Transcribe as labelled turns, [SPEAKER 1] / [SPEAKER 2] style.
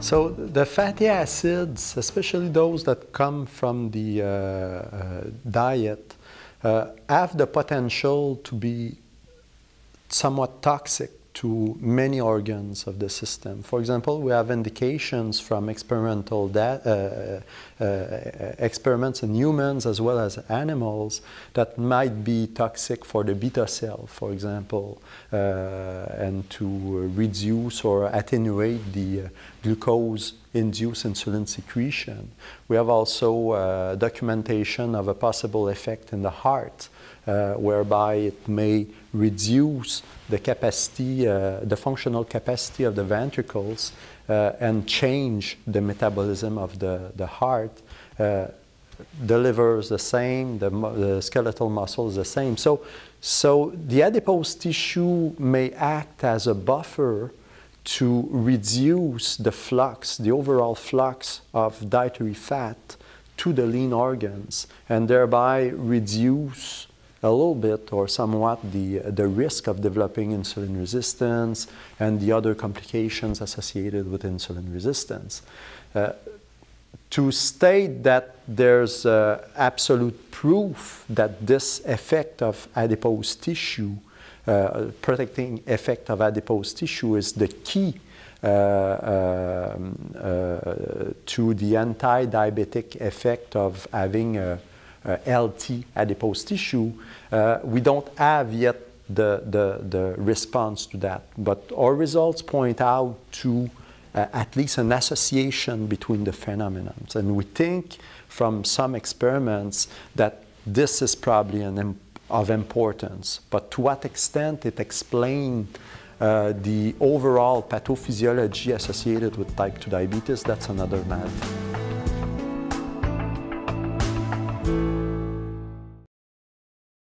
[SPEAKER 1] So the fatty acids, especially those that come from the uh, uh, diet, uh, have the potential to be somewhat toxic to many organs of the system. For example, we have indications from experimental uh, uh, experiments in humans as well as animals that might be toxic for the beta cell, for example, uh, and to reduce or attenuate the uh, glucose induced insulin secretion. We have also uh, documentation of a possible effect in the heart uh, whereby it may reduce the capacity, uh, the functional capacity of the ventricles uh, and change the metabolism of the, the heart. Uh, the liver is the same, the, the, skeletal muscle is the same. So, so the adipose tissue may act as a buffer to reduce the flux, the overall flux of dietary fat to the lean organs and thereby reduce a little bit or somewhat the, the risk of developing insulin resistance and the other complications associated with insulin resistance. Uh, to state that there's uh, absolute proof that this effect of adipose tissue, uh, protecting effect of adipose tissue is the key uh, um, uh, to the anti-diabetic effect of having a LT adipose tissue, uh, we don't have yet the, the, the response to that. But our results point out to uh, at least an association between the phenomena. And we think from some experiments that this is probably an, of importance. But to what extent it explains uh, the overall pathophysiology associated with type 2 diabetes, that's another matter.